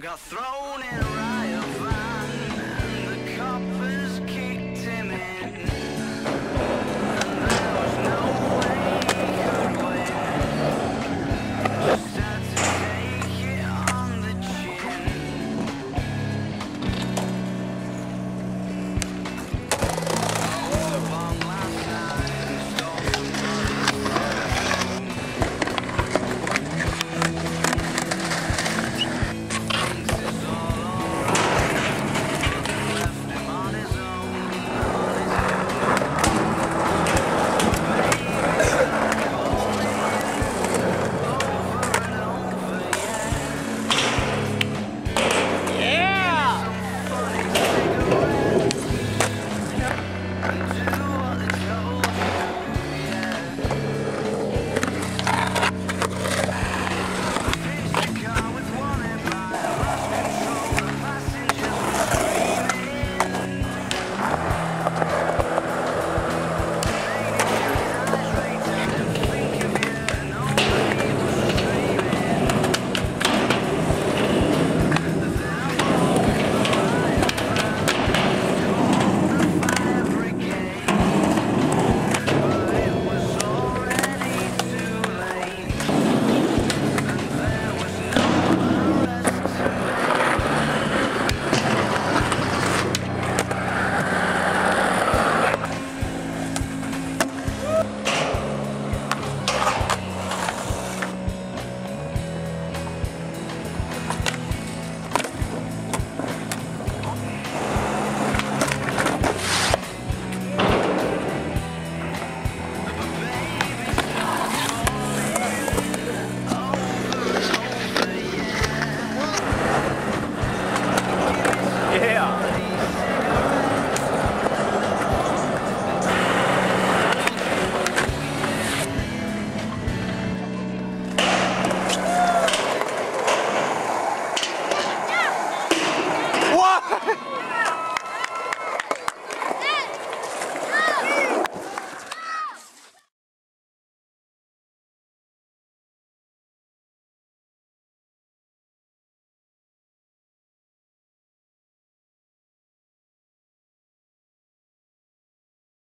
Got thrown in right.